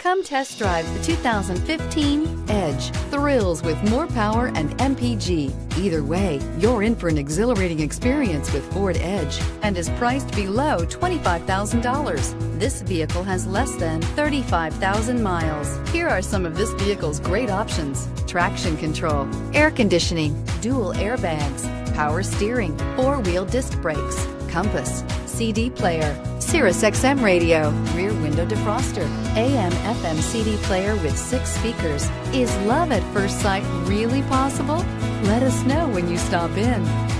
Come test drive the 2015 Edge. Thrills with more power and MPG. Either way, you're in for an exhilarating experience with Ford Edge and is priced below $25,000. This vehicle has less than 35,000 miles. Here are some of this vehicle's great options. Traction control, air conditioning, dual airbags, power steering, four-wheel disc brakes, compass, CD player, Sirius XM radio, rear window defroster, AM FM CD player with six speakers. Is love at first sight really possible? Let us know when you stop in.